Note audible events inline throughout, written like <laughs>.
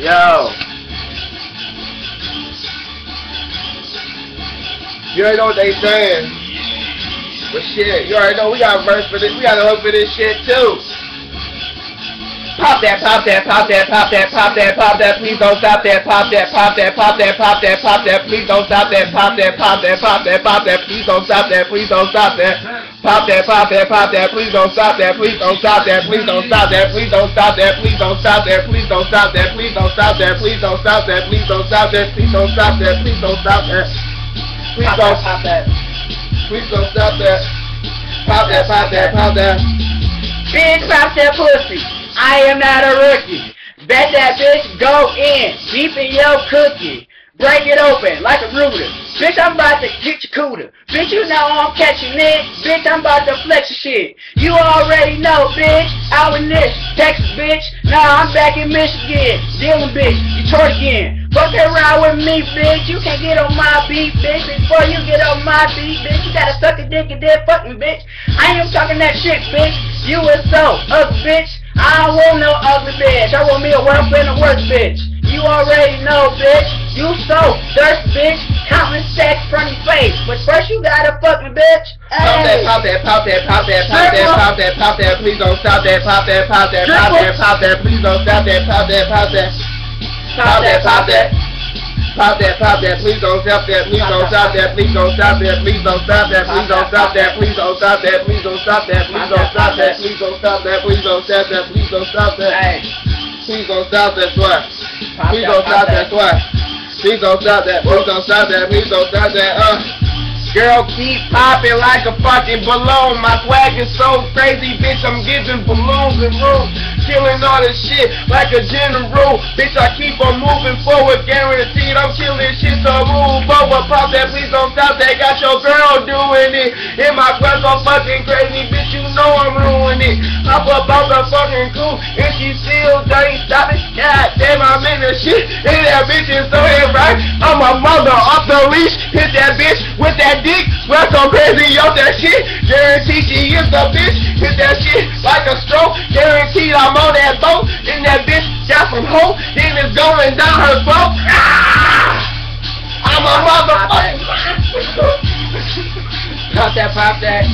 Yo. You already know what they saying. But shit, you already know we got a verse for this. We got a hook for this shit too. Pop that, pop that, pop that, pop that, pop that, pop that, please don't stop that, pop that, pop that, pop that, pop that, please don't stop that, pop that, pop that, pop that, pop that. please don't stop that, pop that, pop that, pop that, pop that, please don't stop that, please don't stop that. Pop that, pop that, pop that, please don't stop that, please don't stop that, please don't stop that, please don't stop that, please don't stop that, please don't stop that, please don't stop that, please don't stop that, please don't stop that, please don't stop that, please don't stop that. Please don't stop that. Please don't stop that. Pop that, pop that, pop that. Bitch, pop that pussy. I am not a rookie. Bet that bitch go in, deep in your cookie. Break it open like a ruler. Bitch, I'm about to get your cooter. Bitch, you know I'm catching it. Bitch, I'm about to flex your shit. You already know, bitch. Out in this, Texas, bitch. Now I'm back in Michigan. Dealing, bitch. Detroit again. Fuck around with me, bitch. You can't get on my beat, bitch. Before you get on my beat, bitch, you gotta suck a dick and then fuck me, bitch. I ain't talking that shit, bitch. You is so ugly, bitch. I don't want no ugly bitch. I want me a work and a work bitch. You already know, bitch. You so thirsty, bitch. Counting sex from your face. But first you gotta fuck me, bitch. Pop that, pop that, pop that, pop that, pop that, pop that, pop that, please don't stop that, pop that, pop that, pop that, pop that, please don't stop that, pop that, pop that, pop that, pop that. Pop that, pop that, please don't stop that, please don't stop that, please don't stop that, please don't stop that, please don't stop that, please don't stop that, please don't stop that, please don't stop that, please don't stop that, please don't stop that, please don't stop that. Please don't stop that sweat. pop Please that, don't pop stop that sweat. Please don't stop that. Please don't stop that. Please don't stop that. Uh. Girl, keep popping like a fucking balloon. My swag is so crazy, bitch. I'm giving balloons and room. Killing all this shit like a general. Bitch, I keep on moving forward. Guaranteed I'm killing shit, so move forward. Pop that, please don't stop that. Got your girl doing it. In my quest, so fucking crazy, bitch. You know I'm ruining it. Hop up out the fucking cool. And she still ain't stopping. God damn, I'm in the shit. And that bitch is so right. I'm a mother off leash. Hit that bitch with that dick. Swear so crazy off that shit. Guarantee she is the bitch. Hit that shit like a stroke. Guaranteed I'm on that boat. And that bitch got some hope. Then it's going down her throat. Ah! I'm a motherfucker. Pop that, pop that.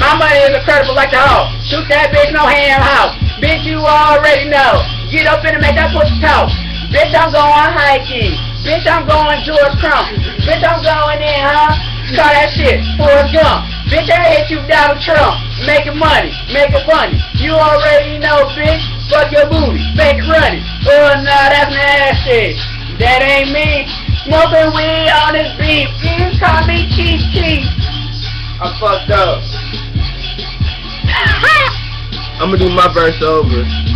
My money is incredible like the hoe. Shoot that bitch, no hand house. Bitch, you already know. Get up in and make that pussy talk. Bitch, I'm going hiking. Bitch, I'm going George Trump. Bitch, I'm going in, huh? Call that shit for a jump. Bitch, I hit you Donald Trump. Making money, making money. You already know, bitch. Fuck your booty, fake running. Oh, no, that's nasty. That ain't me. Smoking weed on this beat. Mm, call me Chief Keef. I fucked up. <laughs> I'm gonna do my verse over.